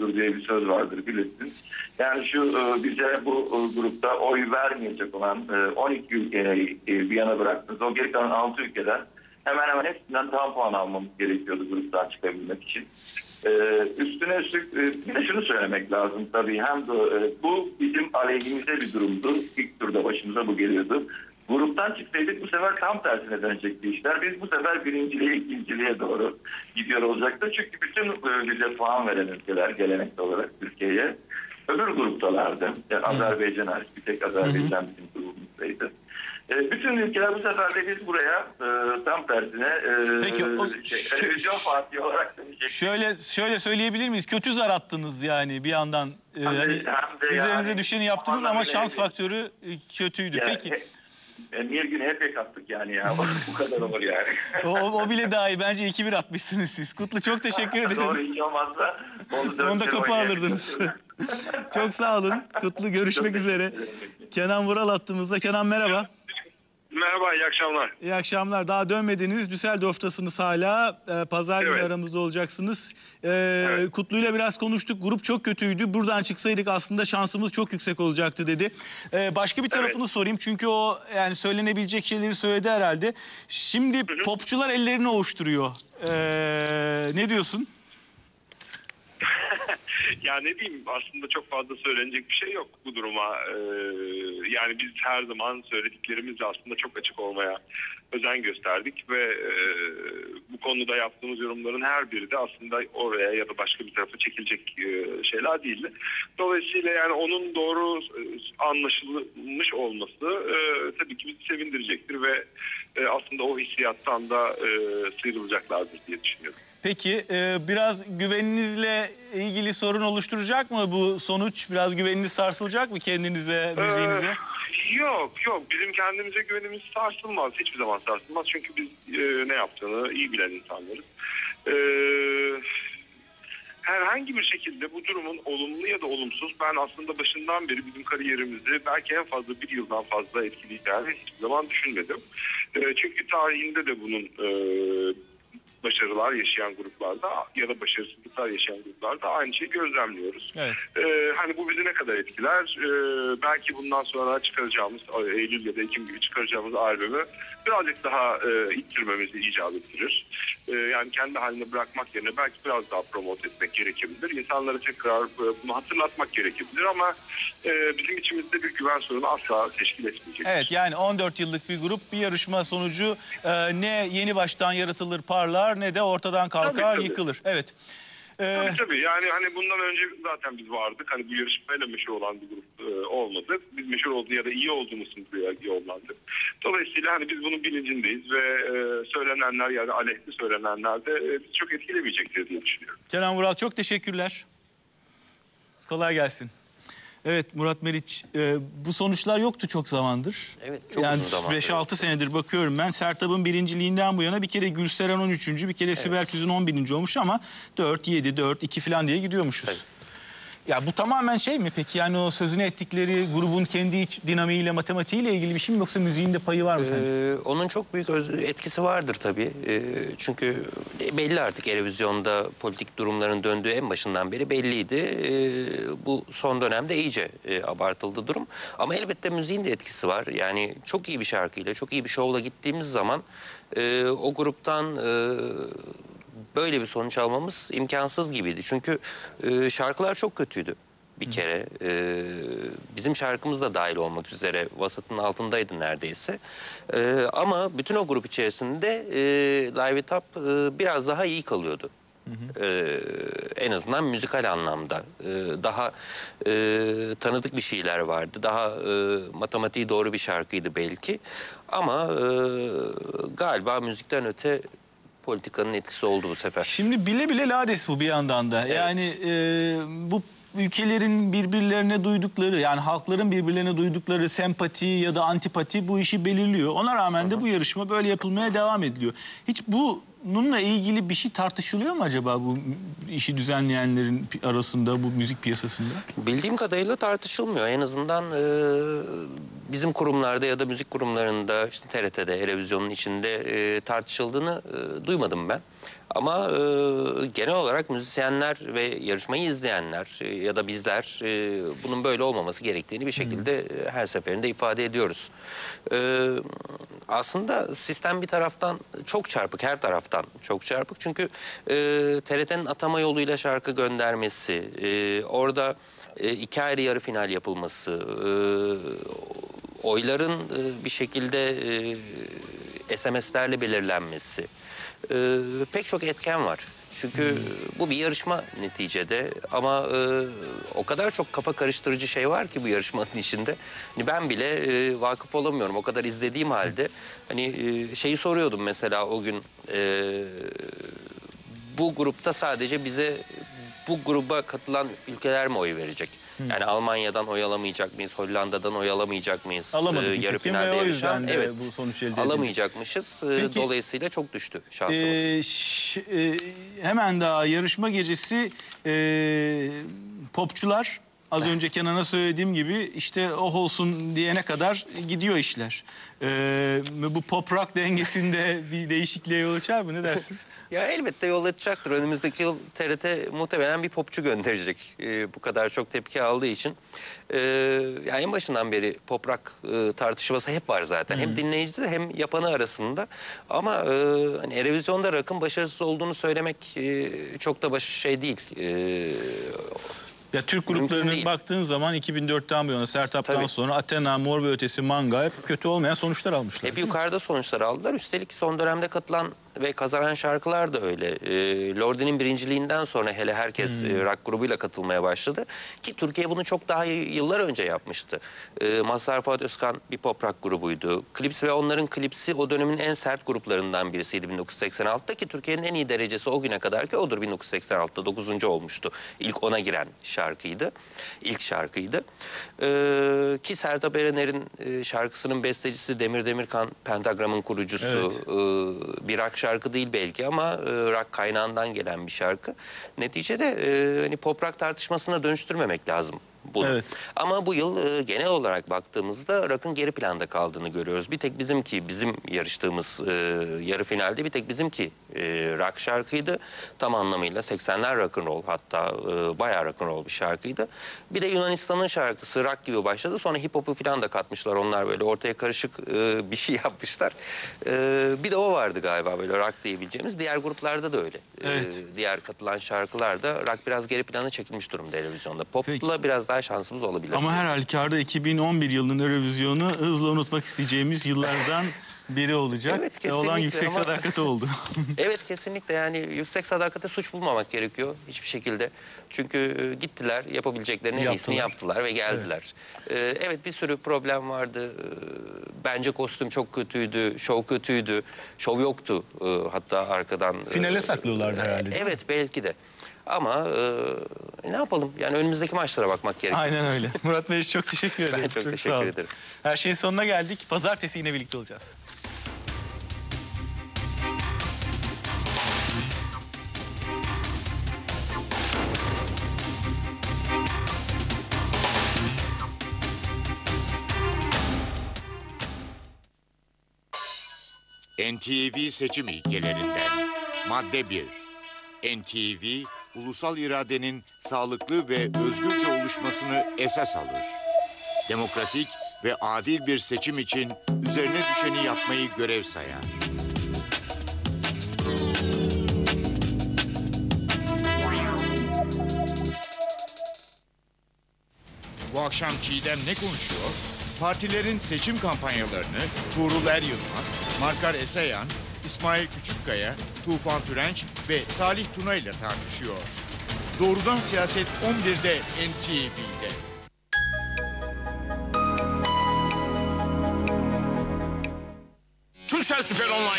odur diye bir söz vardır bilirsin. Yani şu e, bize bu e, grupta oy vermeyecek olan e, 12 ülkeyi e, bir yana bıraktınız. O geri kalan 6 ülkeden hemen hemen hepsinden tam puan almamız gerekiyordu gruptan çıkabilmek için. Üstüne üstlük bir de şunu söylemek lazım tabii. Hem de bu bizim aleyhimize bir durumdu. İlk turda başımıza bu geliyordu. Gruptan çıksaydık bu sefer tam tersine dönecekti işler. Biz bu sefer birinciliğe, ikinciliğe doğru gidiyor olacaktı. Çünkü bütün e, bize puan veren ülkeler geleneksel olarak Türkiye'ye öbür gruptalardı. Yani Azerbaycan hariç bir tek Azerbaycan bizim grubumuzdaydı. E, bütün ülkeler bu sefer de biz buraya e, tam tersine e, Peki, o- şey, televizyon partiyi olarak dönecek. Şöyle şöyle söyleyebilir miyiz? Kötü zar attınız yani bir yandan. Ee, Hem de- hani hem de üzerinize yani düşeni yaptınız ama şans faktörü e, kötüydü. Yani, Peki. E, bir gün hep yakattık yani ya. bu kadar olur yani. O, o, bile daha iyi. Bence 2-1 atmışsınız siz. Kutlu çok teşekkür Doğru ederim. hiç olmazsa onu da kapı alırdınız. çok sağ olun. Kutlu görüşmek üzere. Kenan Vural attığımızda. Kenan merhaba. Merhaba, iyi akşamlar. İyi akşamlar. Daha dönmediniz. Düsseldorf'tasınız hala. Ee, Pazar günü Evet. aramızda olacaksınız. Ee, Kutlu'yla biraz konuştuk. Grup çok kötüydü. Buradan çıksaydık aslında şansımız çok yüksek olacaktı dedi. Ee, başka bir tarafını sorayım. Çünkü o yani söylenebilecek şeyleri söyledi herhalde. Şimdi popçular ellerini ovuşturuyor. Ee, ne diyorsun? Ya ne diyeyim aslında çok fazla söylenecek bir şey yok bu duruma. Ee, yani biz her zaman söylediklerimizle aslında çok açık olmaya özen gösterdik ve e, bu konuda yaptığımız yorumların her biri de aslında oraya ya da başka bir tarafa çekilecek e, şeyler değildi. Dolayısıyla yani onun doğru e, anlaşılmış olması e, tabii ki bizi sevindirecektir ve e, aslında o hissiyattan da e, sıyrılacaklardır diye düşünüyorum. Peki e, biraz güveninizle ilgili sorun oluşturacak mı bu sonuç? Biraz güveniniz sarsılacak mı kendinize, müziğinize? Ee, yok yok bizim kendimize güvenimiz sarsılmaz hiçbir zaman sarsılmaz çünkü biz e, ne yaptığını iyi bilen insanlarız. Ee, herhangi bir şekilde bu durumun olumlu ya da olumsuz ben aslında başından beri bizim kariyerimizi belki en fazla bir yıldan fazla etkileyeceğini hiçbir zaman düşünmedim. Ee, çünkü tarihinde de bunun e, başarılar yaşayan gruplarda ya da başarısızlıklar yaşayan gruplarda aynı şeyi gözlemliyoruz. Evet. Ee, hani bu bizi ne kadar etkiler? Ee, belki bundan sonra çıkaracağımız e, Eylül ya da Ekim gibi çıkaracağımız albümü birazcık daha e, ittirmemizi icap ettirir. Ee, yani kendi haline bırakmak yerine belki biraz daha promote etmek gerekebilir. İnsanlara tekrar e, bunu hatırlatmak gerekebilir ama e, bizim içimizde bir güven sorunu asla teşkil etmeyecek. Evet yani 14 yıllık bir grup bir yarışma sonucu e, ne yeni baştan yaratılır parlar ne de ortadan kalkar Tabii, tabii. yıkılır. Evet. E, Tabii tabii yani hani bundan önce zaten biz vardık. Hani bu yarışmayla meşhur olan bir grup e, olmadık. Biz meşhur olduğu ya da iyi olduğumuz için buraya yollandık. Dolayısıyla hani biz bunun bilincindeyiz ve e, söylenenler yani aleyhli söylenenler de e, bizi çok etkilemeyecektir diye düşünüyorum. Kenan Vural çok teşekkürler. Kolay gelsin. Evet Murat Meriç e, bu sonuçlar yoktu çok zamandır. Evet, çok yani uzun zamandır 5-6 senedir bakıyorum ben. Sertab'ın birinciliğinden bu yana bir kere Gülseren 13. bir kere Sibel Tüzün 11. olmuş ama 4, 7, 4, 2 falan diye gidiyormuşuz. Tabii. Ya bu tamamen şey mi peki yani o sözünü ettikleri grubun kendi iç dinamiğiyle matematiğiyle ilgili bir şey mi yoksa müziğin de payı var mı sence? Ee, onun çok büyük etkisi vardır tabii. Ee, çünkü belli artık televizyonda politik durumların döndüğü en başından beri belliydi. Ee, bu son dönemde iyice e, abartıldı durum. Ama elbette müziğin de etkisi var. Yani çok iyi bir şarkıyla, çok iyi bir şovla gittiğimiz zaman e, o gruptan e, böyle bir sonuç almamız imkansız gibiydi. Çünkü e, şarkılar çok kötüydü bir kere. E, bizim şarkımız da dahil olmak üzere vasatın altındaydı neredeyse. E, ama bütün o grup içerisinde e, Live It Up e, biraz daha iyi kalıyordu. E, en azından müzikal anlamda E, daha e, tanıdık bir şeyler vardı. Daha e, matematiği doğru bir şarkıydı belki. Ama e, galiba müzikten öte politikanın etkisi oldu bu sefer. Şimdi bile bile lades bu bir yandan da. Yani e, bu ülkelerin birbirlerine duydukları yani halkların birbirlerine duydukları sempati ya da antipati bu işi belirliyor. Ona rağmen de bu yarışma böyle yapılmaya devam ediliyor. Hiç bununla ilgili bir şey tartışılıyor mu acaba bu işi düzenleyenlerin arasında bu müzik piyasasında? Bildiğim kadarıyla tartışılmıyor. En azından e, bizim kurumlarda ya da müzik kurumlarında işte TRT'de, televizyonun içinde e, tartışıldığını e, duymadım ben. Ama e, genel olarak müzisyenler ve yarışmayı izleyenler e, ya da bizler e, bunun böyle olmaması gerektiğini bir şekilde e, her seferinde ifade ediyoruz. E, aslında sistem bir taraftan çok çarpık, her taraftan çok çarpık. Çünkü e, TRT'nin atama yoluyla şarkı göndermesi, e, orada e, iki ayrı yarı final yapılması, e, oyların e, bir şekilde e, SMS'lerle belirlenmesi, e, pek çok etken var. Çünkü bu bir yarışma neticede ama e, o kadar çok kafa karıştırıcı şey var ki bu yarışmanın içinde. Hani ben bile e, vakıf olamıyorum o kadar izlediğim halde. Hani e, şeyi soruyordum mesela o gün e, bu grupta sadece bize bu gruba katılan ülkeler mi oy verecek? Yani Almanya'dan oy alamayacak mıyız? Hollanda'dan oy alamayacak mıyız? Alamadık Ee, yarı finalde yarışan. Evet. bu sonuç elde. Alamayacakmışız. Ee, Peki- Dolayısıyla çok düştü şansımız. Ee, ş- e, hemen daha yarışma gecesi e, popçular az önce Kenan'a söylediğim gibi işte oh olsun diyene kadar gidiyor işler. Ee, bu pop rock dengesinde bir değişikliğe yol açar mı ne dersin? Ya elbette yol açacaktır. Önümüzdeki yıl TRT muhtemelen bir popçu gönderecek. Ee, bu kadar çok tepki aldığı için. Ee, yani en başından beri pop rock e, tartışması hep var zaten. Hem dinleyicisi hem yapanı arasında. Ama e, hani Erevizyon'da rock'ın başarısız olduğunu söylemek e, çok da baş şey değil. E, Ya Türk değil. baktığın zaman 2004'ten bu yana Sertab'tan Tabii. sonra Athena, Mor ve Ötesi, Manga hep kötü olmayan sonuçlar almışlar. Hep yukarıda sonuçlar aldılar. Üstelik son dönemde katılan ve kazanan şarkılar da öyle. Ee, Lordi'nin birinciliğinden sonra hele herkes e, rock grubuyla katılmaya başladı. Ki Türkiye bunu çok daha yıllar önce yapmıştı. Ee, Mazhar Fuat Özkan bir pop rock grubuydu. Klips ve onların klipsi o dönemin en sert gruplarından birisiydi 1986'da ki Türkiye'nin en iyi derecesi o güne kadar ki odur 1986'da 9. olmuştu. İlk ona giren şarkıydı. İlk şarkıydı. Ee, ki Sertab Erener'in e, şarkısının bestecisi Demir Demirkan Pentagram'ın kurucusu. Ee, bir rock şarkı değil belki ama e, rock kaynağından gelen bir şarkı. Neticede e, hani pop rock tartışmasına dönüştürmemek lazım bunu. Evet. Ama bu yıl e, genel olarak baktığımızda rock'ın geri planda kaldığını görüyoruz. Bir tek bizimki, bizim yarıştığımız e, yarı finalde bir tek bizimki e, rock şarkıydı. Tam anlamıyla 80'ler rock'n'roll hatta e, bayağı rock'n'roll bir şarkıydı. Bir de Yunanistan'ın şarkısı rock gibi başladı. Sonra hip hop'u falan da katmışlar. Onlar böyle ortaya karışık e, bir şey yapmışlar. E, bir de o vardı galiba böyle rock diyebileceğimiz. Diğer gruplarda da öyle. E, Evet. diğer katılan şarkılarda rock biraz geri plana çekilmiş durumda televizyonda. Pop'la biraz daha şansımız olabilir. Ama her halükarda 2011 yılının Eurovizyonu hızla unutmak isteyeceğimiz yıllardan biri olacak. Evet, Ve Olan kesinlikle yüksek ama- oldu. Evet kesinlikle yani yüksek sadakate suç bulmamak gerekiyor hiçbir şekilde. Çünkü e, gittiler yapabileceklerinin en iyisini Yaptılar. yaptılar ve geldiler. Evet. evet bir sürü problem vardı. Ee, Bence kostüm çok kötüydü, şov kötüydü. Şov yoktu e, hatta arkadan. e, Finale saklıyorlardı herhalde? Evet belki de. Ama e, ne yapalım yani önümüzdeki maçlara bakmak gerekiyor. Aynen öyle. Murat Meriç çok teşekkür ederim. çok sağ teşekkür ederim. Her şeyin sonuna geldik. Pazartesi yine birlikte olacağız. NTV seçim ilkelerinden. Madde 1. NTV, ulusal iradenin sağlıklı ve özgürce oluşmasını esas alır. Demokratik ve adil bir seçim için üzerine düşeni yapmayı görev sayar. Bu akşam Çiğdem ne konuşuyor? Partilerin seçim kampanyalarını Tuğrul Er Yılmaz, Markar Esayan, İsmail Küçükkaya, Tufan Türenç ve Salih Tuna ile tartışıyor. Doğrudan Siyaset 11'de NTV'de. Türksel Süper Online